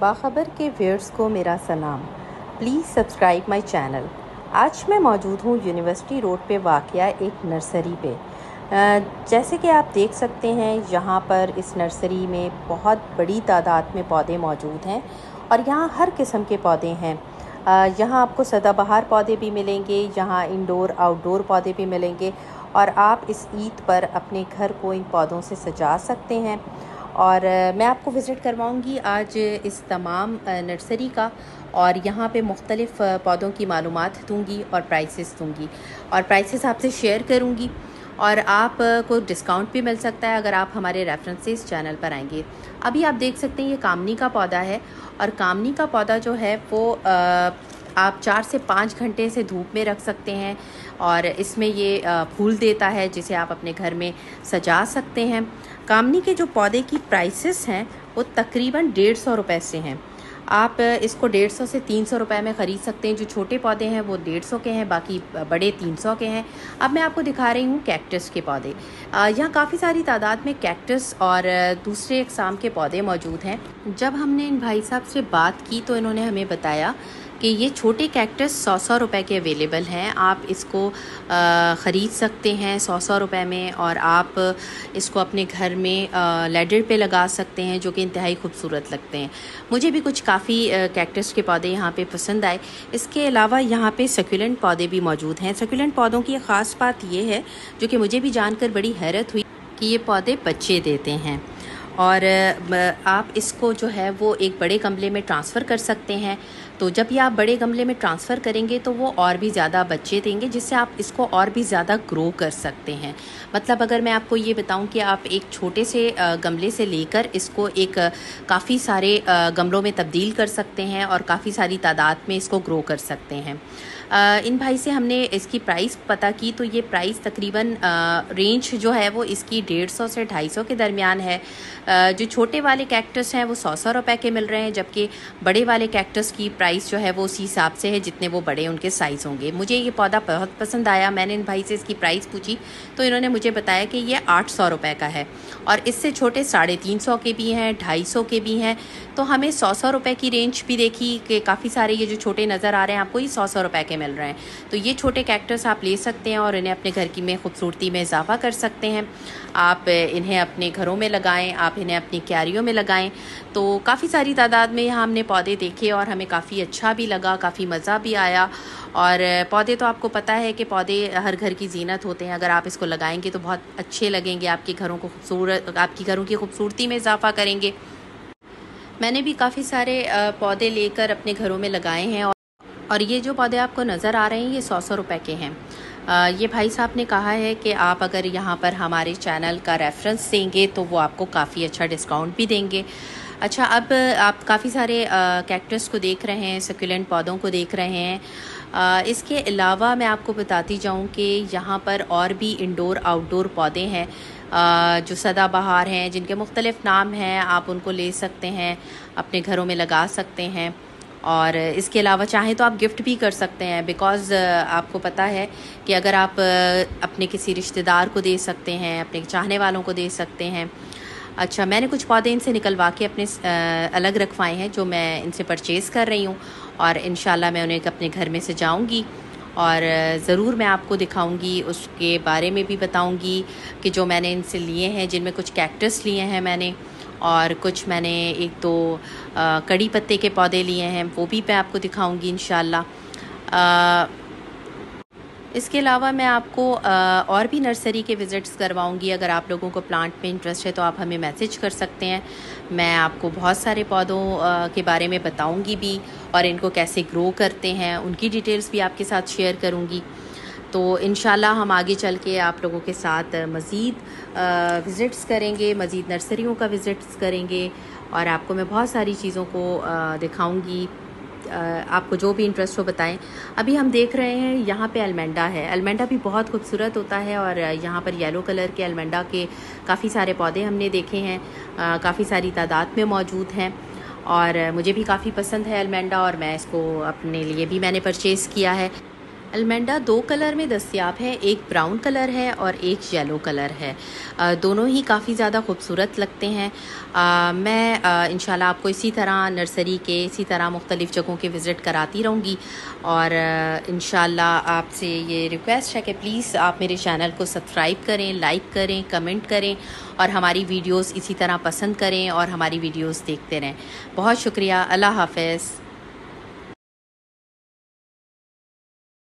बाखबर के व्यूअर्स को मेरा सलाम। Please subscribe my channel. आज मैं मौजूद हूँ यूनिवर्सिटी रोड पे वाक़ एक नर्सरी पे। जैसे कि आप देख सकते हैं, यहाँ पर इस नर्सरी में बहुत बड़ी तादाद में पौधे मौजूद हैं और यहाँ हर किस्म के पौधे हैं। यहाँ आपको सदाबहार पौधे भी मिलेंगे, यहाँ इंडोर आउटडोर पौधे भी मिलेंगे और आप इस ईद पर अपने घर को इन पौधों से सजा सकते हैं। और मैं आपको विज़िट करवाऊँगी आज इस तमाम नर्सरी का और यहाँ पे मुख्तलिफ़ पौधों की मालूम दूँगी और प्राइसेस दूँगी और प्राइसेस आपसे शेयर करूँगी और आप को डिस्काउंट भी मिल सकता है अगर आप हमारे रेफरेंस से इस चैनल पर आएँगे। अभी आप देख सकते हैं ये कामनी का पौधा है और कामनी का पौधा जो है वो आप चार से पाँच घंटे से धूप में रख सकते हैं और इसमें ये फूल देता है जिसे आप अपने घर में सजा सकते हैं। कामनी के जो पौधे की प्राइसेस हैं, वो तकरीबन डेढ़ सौ रुपये से हैं। आप इसको डेढ़ सौ से तीन सौ रुपये में ख़रीद सकते हैं। जो छोटे पौधे हैं, वो डेढ़ सौ के हैं, बाकी बड़े तीन सौ के हैं। अब मैं आपको दिखा रही हूँ कैक्टस के पौधे। यहाँ काफ़ी सारी तादाद में कैक्टस और दूसरे इकसाम के पौधे मौजूद हैं। जब हमने इन भाई साहब से बात की तो इन्होंने हमें बताया कि ये छोटे कैक्टस सौ सौ रुपए के अवेलेबल हैं। आप इसको ख़रीद सकते हैं सौ सौ रुपए में और आप इसको अपने घर में लेडर पे लगा सकते हैं, जो कि इंतहाई खूबसूरत लगते हैं। मुझे भी कुछ काफ़ी कैक्टस के पौधे यहाँ पे पसंद आए। इसके अलावा यहाँ पे सकुलेंट पौधे भी मौजूद हैं। सकुलेंट पौधों की ख़ास बात ये है, जो कि मुझे भी जानकर बड़ी हैरत हुई कि ये पौधे बच्चे देते हैं। और आप इसको जो है वो एक बड़े गमले में ट्रांसफ़र कर सकते हैं। तो जब ये आप बड़े गमले में ट्रांसफ़र करेंगे तो वो और भी ज़्यादा बच्चे देंगे, जिससे आप इसको और भी ज़्यादा ग्रो कर सकते हैं। मतलब अगर मैं आपको ये बताऊँ कि आप एक छोटे से गमले से लेकर इसको एक काफ़ी सारे गमलों में तब्दील कर सकते हैं और काफ़ी सारी तादाद में इसको ग्रो कर सकते हैं। इन भाई से हमने इसकी प्राइस पता की तो ये प्राइस तकरीबन रेंज जो है वो इसकी डेढ़ सौ से ढाई सौ के दरमियान है। जो छोटे वाले कैक्टस हैं वो सौ सौ रुपये के मिल रहे हैं, जबकि बड़े वाले कैक्टस की प्राइस जो है वो उसी हिसाब से है जितने वो बड़े उनके साइज़ होंगे। मुझे ये पौधा बहुत पसंद आया, मैंने इन भाई से इसकी प्राइस पूछी तो इन्होंने मुझे बताया कि ये आठ सौ रुपये का है। और इससे छोटे साढ़े तीन सौ के भी हैं, ढाई सौ के भी हैं तो हमें सौ सौ रुपये की रेंज भी देखी कि काफ़ी सारे ये जो छोटे नज़र आ रहे हैं, आपको ये सौ सौ रुपये के मिल रहे हैं। तो ये छोटे कैक्टस आप ले सकते हैं और इन्हें अपने घर की में खूबसूरती में इजाफा कर सकते हैं। आप इन्हें अपने घरों में लगाएँ, आप इन्हें अपनी क्यारियों में लगाएँ। तो काफ़ी सारी तादाद में यहाँ हमने पौधे देखे और हमें काफ़ी अच्छा भी लगा, काफ़ी मज़ा भी आया। और पौधे तो आपको पता है कि पौधे हर घर की जीनत होते हैं। अगर आप इसको लगाएँगे तो बहुत अच्छे लगेंगे, आपके घरों को खूबसूरत आपकी घरों की खूबसूरती में इजाफा करेंगे। मैंने भी काफ़ी सारे पौधे लेकर अपने घरों में लगाए हैं और और ये जो पौधे आपको नज़र आ रहे हैं ये सौ सौ रुपये के हैं। ये भाई साहब ने कहा है कि आप अगर यहाँ पर हमारे चैनल का रेफरेंस देंगे तो वो आपको काफ़ी अच्छा डिस्काउंट भी देंगे। अच्छा अब आप काफ़ी सारे कैक्टस को देख रहे हैं सकुलेंट पौधों को देख रहे हैं। आ, इसके अलावा मैं आपको बताती जाऊँ कि यहाँ पर और भी इंडोर आउटडोर पौधे हैं। जो सदाबहार हैं जिनके मुख्तलिफ़ नाम हैं आप उनको ले सकते हैं अपने घरों में लगा सकते हैं। और इसके अलावा चाहें तो आप गिफ्ट भी कर सकते हैं बिकॉज़ आपको पता है कि अगर आप अपने किसी रिश्तेदार को दे सकते हैं, अपने चाहने वालों को दे सकते हैं। अच्छा मैंने कुछ पौधे इनसे निकलवा के अपने अलग रखवाए हैं, जो मैं इनसे परचेज़ कर रही हूँ, और इन मैं उन्हें अपने घर में से जाऊँगी और ज़रूर मैं आपको दिखाऊँगी, उसके बारे में भी बताऊँगी कि जो मैंने इनसे लिए हैं, जिनमें कुछ कैक्टस लिए हैं मैंने और कुछ मैंने एक दो तो, कड़ी पत्ते के पौधे लिए हैं वो भी मैं आपको दिखाऊँगी इन इसके अलावा मैं आपको आ, और भी नर्सरी के विज़िट्स करवाऊँगी अगर आप लोगों को प्लांट में इंटरेस्ट है तो आप हमें मैसेज कर सकते हैं। मैं आपको बहुत सारे पौधों के बारे में बताऊँगी भी और इनको कैसे ग्रो करते हैं उनकी डिटेल्स भी आपके साथ शेयर करूँगी। तो इन हम आगे चल के आप लोगों के साथ मज़ीद विज़िट्स करेंगे, मज़ीद नर्सरियों का विज़िट्स करेंगे और आपको मैं बहुत सारी चीज़ों को दिखाऊँगी। आपको जो भी इंटरेस्ट हो बताएँ। अभी हम देख रहे हैं यहाँ पे अलमेंडा है। अलमेंडा भी बहुत खूबसूरत होता है और यहाँ पर येलो कलर के अलमेंडा के काफ़ी सारे पौधे हमने देखे हैं। काफ़ी सारी तादाद में मौजूद हैं और मुझे भी काफ़ी पसंद है अलमेंडा और मैं इसको अपने लिए भी मैंने परचेज़ किया है। अलमेंडा दो कलर में दस्तियाब है, एक ब्राउन कलर है और एक येलो कलर है। दोनों ही काफ़ी ज़्यादा खूबसूरत लगते हैं। मैं इन आपको इसी तरह नर्सरी के, इसी तरह मुख्तलिफ़ जगहों के विज़िट कराती रहूँगी। और इन आपसे ये रिक्वेस्ट है कि प्लीज़ आप मेरे चैनल को सब्सक्राइब करें, लाइक करें, कमेंट करें और हमारी वीडियोस इसी तरह पसंद करें और हमारी वीडियोस देखते रहें। बहुत शुक्रिया, अल्लाह हाफ़